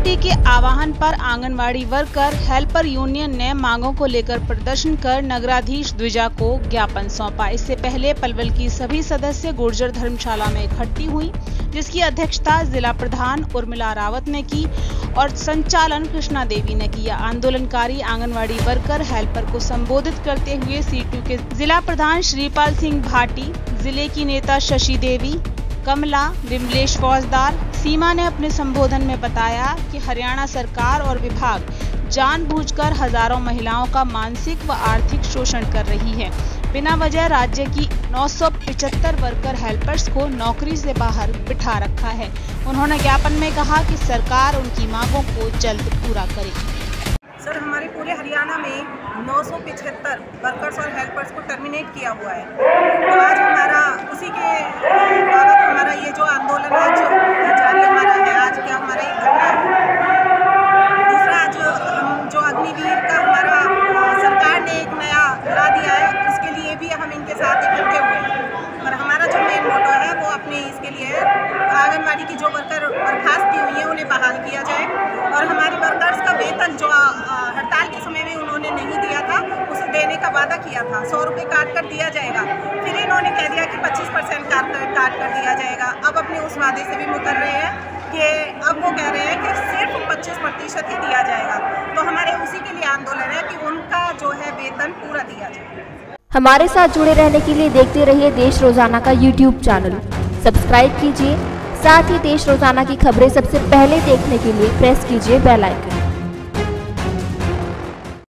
आह्वान पर anganwadi worker, helper union ने मांगों को लेकर प्रदर्शन कर नगराधीश द्विजा को ज्ञापन सौंपा। इससे पहले पलवल की सभी सदस्य गुर्जर धर्मशाला में इकट्ठी हुई, जिसकी अध्यक्षता जिला प्रधान उर्मिला रावत ने की और संचालन कृष्णा देवी ने किया। आंदोलनकारी आंगनवाड़ी वर्कर, हेल्पर को संबोधित करते हुए सीटू के जिला प्रधान श्रीपाल सिंह भाटी, ज़िले की नेता शशि देवी कमला, विमलेश फौजदार, सीमा ने अपने संबोधन में बताया कि हरियाणा सरकार और विभाग जानबूझकर हज़ारों महिलाओं का मानसिक व आर्थिक शोषण कर रही है। बिना वजह राज्य की 975 वर्कर हेल्पर्स को नौकरी से बाहर बिठा रखा है। उन्होंने ज्ञापन में कहा कि सरकार उनकी मांगों को जल्द पूरा करेगी सर, हमारे पूरे हरियाणा में नौ वर्कर्स और हेल्पर्स को टर्मिनेट किया हुआ है। तो आज हमारा उसी के बाबत हमारा ये जो आंदोलन आज जारी हमारा है आज क्या हमारा एक धरना है दूसरा आज हम जो अग्निवीर का हमारा सरकार ने एक नया ला दिया है उसके लिए भी हम इनके साथ इकट्ठे हुए हैं और हमारा जो मेन मोटो है वो अपने इसके लिए आंगनबाड़ी की जो वर्कर बर्खास्त की हुई है उन्हें बहाल किया जाए और हमारे वर्कर्स का वेतन जो हड़ताल के समय में उन्होंने नहीं दिया था उसे देने का वादा किया था। सौ रुपये काट कर दिया जाएगा। फिर इन्होंने कह दिया कि पच्चीस परसेंट काट कर काट कर दिया जाएगा। अब अपने उस वादे से भी मुकर रहे हैं कि अब वो कह रहे हैं कि सिर्फ़ पच्चीस प्रतिशत ही दिया जाएगा। तो हमारे उसी के लिए आंदोलन है कि उनका जो है वेतन पूरा दिया जाए। हमारे साथ जुड़े रहने के लिए देखते रहिए देश रोज़ाना का यूट्यूब चैनल सब्सक्राइब कीजिए। साथ ही देश रोज़ाना की खबरें सबसे पहले देखने के लिए प्रेस कीजिए बेल आइकन